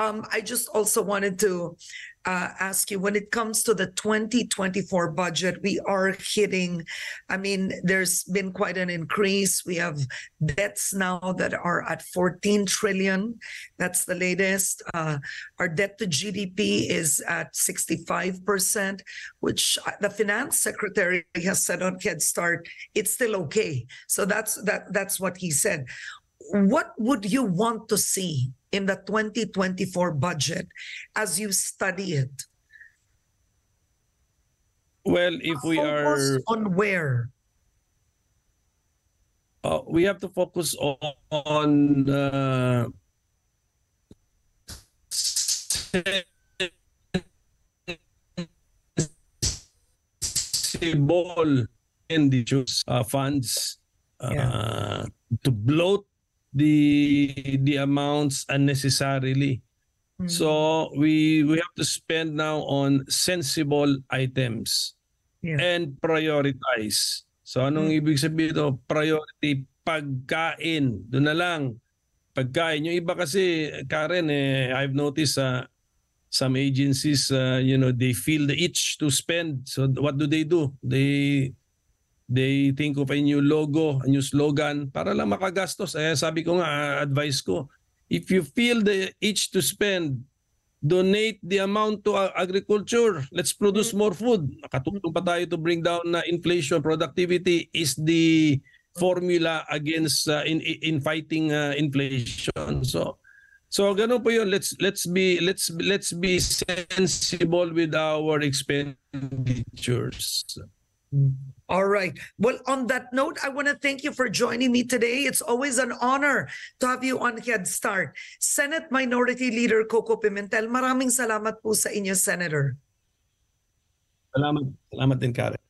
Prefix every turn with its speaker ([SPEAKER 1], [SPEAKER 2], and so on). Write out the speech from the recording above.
[SPEAKER 1] Um, I just also wanted to uh, ask you when it comes to the 2024 budget, we are hitting, I mean, there's been quite an increase. We have debts now that are at 14 trillion. That's the latest. Uh, our debt to GDP is at 65%, which uh, the finance secretary has said on Head Start, it's still okay. So that's that that's what he said. What would you want to see in the 2024 budget as you study it?
[SPEAKER 2] Well, if we
[SPEAKER 1] Focus
[SPEAKER 2] are,
[SPEAKER 1] on where?
[SPEAKER 2] uh, we have to focus on, on uh, sensible expenditures, uh, funds uh, to bloat the the amounts unnecessarily.
[SPEAKER 1] Mm.
[SPEAKER 2] So we we have to spend now on sensible items
[SPEAKER 1] Yeah.
[SPEAKER 2] and prioritize. So anong ibig sabihin ito? Priority pagkain. Doon na lang. Pagkain. Yung iba kasi, Karen, eh, I've noticed uh, some agencies, uh, you know, they feel the itch to spend. So what do they do? They they think of a new logo, a new slogan para lang makagastos. Eh, sabi ko nga, advice ko, if you feel the itch to spend, donate the amount to agriculture. Let's produce more food. Nakatulong pa tayo to bring down na inflation. Productivity is the formula against uh, in in fighting uh, inflation. So so ganun po 'yun. Let's let's be let's let's be sensible with our expenditures.
[SPEAKER 1] All right. Well, on that note, I want to thank you for joining me today. It's always an honor to have you on Head Start. Senate Minority Leader Koko Pimentel, maraming salamat po sa inyo, Senator.
[SPEAKER 2] Salamat, salamat din Karen.